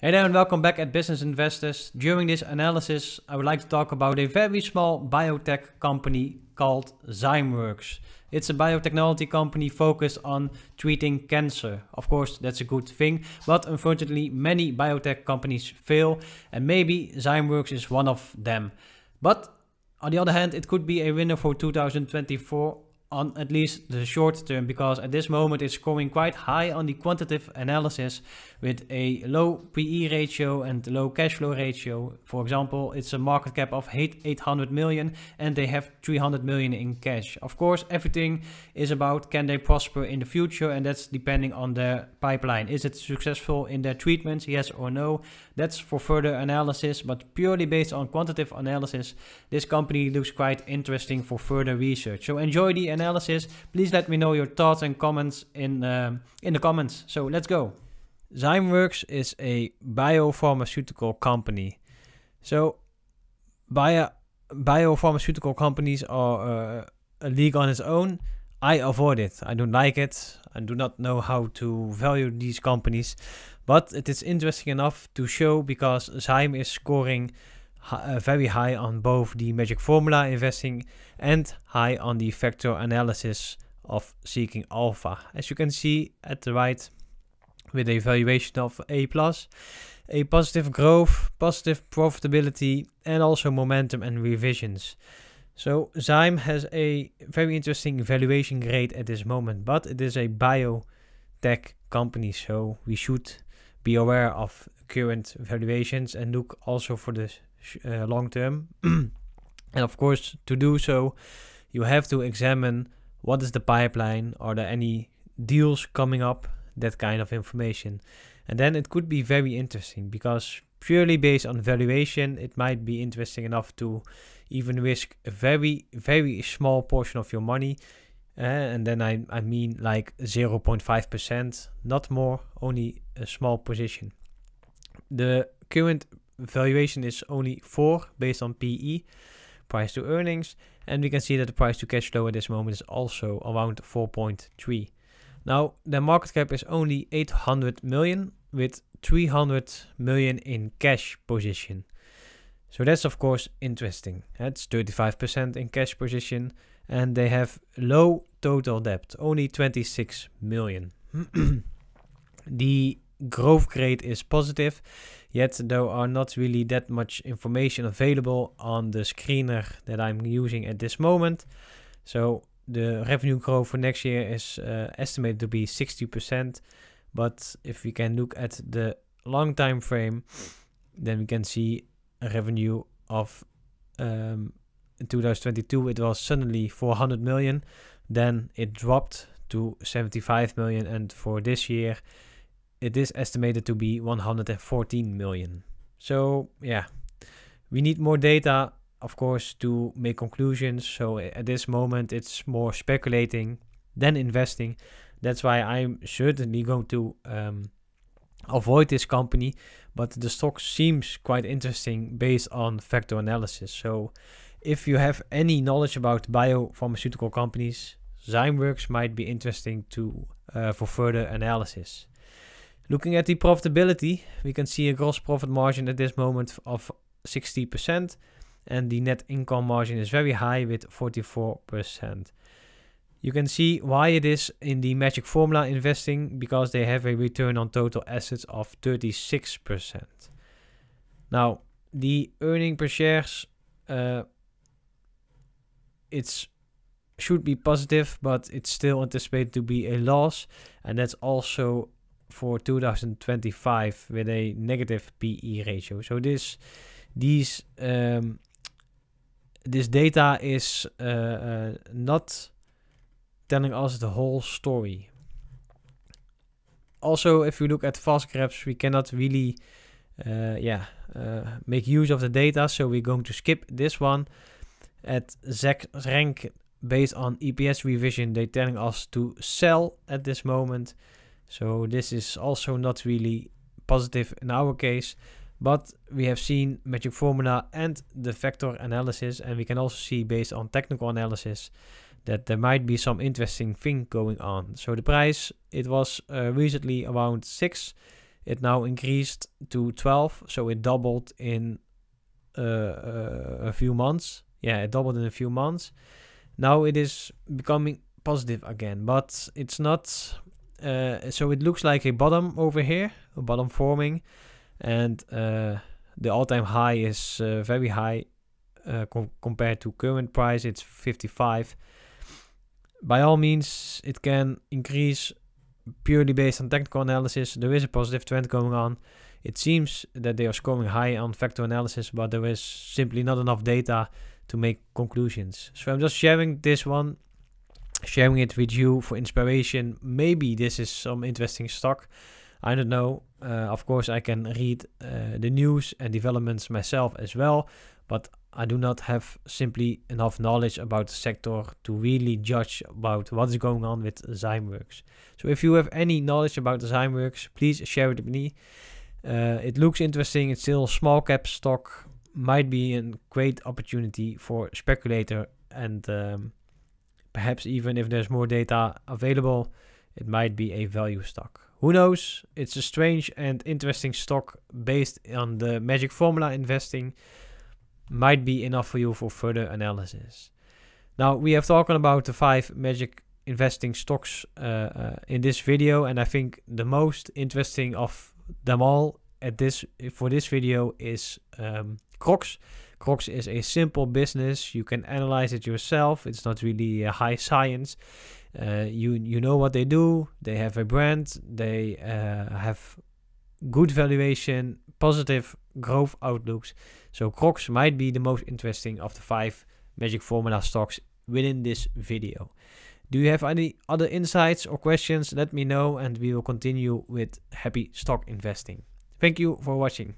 Hey there and welcome back at Business Investors. During this analysis, I would like to talk about a very small biotech company called Zymeworks. It's a biotechnology company focused on treating cancer. Of course, that's a good thing, but unfortunately, many biotech companies fail, and maybe Zymeworks is one of them. But on the other hand, it could be a winner for 2024 on at least the short term because at this moment it's scoring quite high on the quantitative analysis with a low PE ratio and low cash flow ratio. For example, it's a market cap of 800 million and they have 300 million in cash. Of course, everything is about can they prosper in the future and that's depending on their pipeline. Is it successful in their treatments? Yes or no? That's for further analysis, but purely based on quantitative analysis, this company looks quite interesting for further research. So enjoy the analysis. Please let me know your thoughts and comments in, um, in the comments. So let's go. Zymeworks is a biopharmaceutical company. So, bio, biopharmaceutical companies are uh, a league on its own. I avoid it. I don't like it. I do not know how to value these companies. But it is interesting enough to show because Zyme is scoring uh, very high on both the magic formula investing and high on the factor analysis of seeking alpha. As you can see at the right, with a valuation of A+, plus, a positive growth, positive profitability, and also momentum and revisions. So Zyme has a very interesting valuation grade at this moment, but it is a biotech company, so we should be aware of current valuations and look also for the uh, long term. and of course, to do so, you have to examine what is the pipeline, are there any deals coming up that kind of information. And then it could be very interesting because purely based on valuation, it might be interesting enough to even risk a very, very small portion of your money. Uh, and then I, I mean like 0.5%, not more, only a small position. The current valuation is only 4 based on PE, price to earnings. And we can see that the price to cash flow at this moment is also around 4.3. Now, the market cap is only 800 million with 300 million in cash position. So that's of course interesting. That's 35% in cash position and they have low total debt, only 26 million. the growth rate is positive, yet there are not really that much information available on the screener that I'm using at this moment. So the revenue growth for next year is uh, estimated to be 60%. But if we can look at the long time frame, then we can see a revenue of um, in 2022 it was suddenly 400 million, then it dropped to 75 million, and for this year it is estimated to be 114 million. So yeah, we need more data of course, to make conclusions. So at this moment, it's more speculating than investing. That's why I'm certainly going to um, avoid this company. But the stock seems quite interesting based on factor analysis. So if you have any knowledge about biopharmaceutical companies, Zymeworks might be interesting to uh, for further analysis. Looking at the profitability, we can see a gross profit margin at this moment of 60% and the net income margin is very high with 44%. You can see why it is in the magic formula investing because they have a return on total assets of 36%. Now, the earning per shares uh, it's should be positive, but it's still anticipated to be a loss, and that's also for 2025 with a negative PE ratio. So this these um, this data is uh, uh, not telling us the whole story. Also, if we look at FAST Graphs, we cannot really, uh, yeah, uh, make use of the data. So we're going to skip this one. At Zacks rank based on EPS revision, they're telling us to sell at this moment. So this is also not really positive in our case. But we have seen magic formula and the factor analysis, and we can also see based on technical analysis that there might be some interesting thing going on. So the price, it was uh, recently around 6. It now increased to 12, so it doubled in uh, uh, a few months. Yeah, it doubled in a few months. Now it is becoming positive again, but it's not. Uh, so it looks like a bottom over here, a bottom forming, and uh, the all-time high is uh, very high uh, com compared to current price. It's 55. By all means, it can increase purely based on technical analysis. There is a positive trend going on. It seems that they are scoring high on factor analysis, but there is simply not enough data to make conclusions. So I'm just sharing this one, sharing it with you for inspiration. Maybe this is some interesting stock. I don't know. Uh, of course, I can read uh, the news and developments myself as well, but I do not have simply enough knowledge about the sector to really judge about what is going on with Zymeworks. So if you have any knowledge about Zymeworks, please share it with me. Uh, it looks interesting. It's still a small cap stock. Might be a great opportunity for speculator and um, perhaps even if there's more data available, it might be a value stock. Who knows? It's a strange and interesting stock based on the magic formula investing. Might be enough for you for further analysis. Now, we have talked about the five magic investing stocks uh, uh, in this video, and I think the most interesting of them all at this for this video is um, Crocs. Crocs is a simple business. You can analyze it yourself. It's not really a high science. Uh, you you know what they do. They have a brand. They uh, have good valuation, positive growth outlooks. So Crocs might be the most interesting of the five Magic Formula stocks within this video. Do you have any other insights or questions? Let me know and we will continue with happy stock investing. Thank you for watching.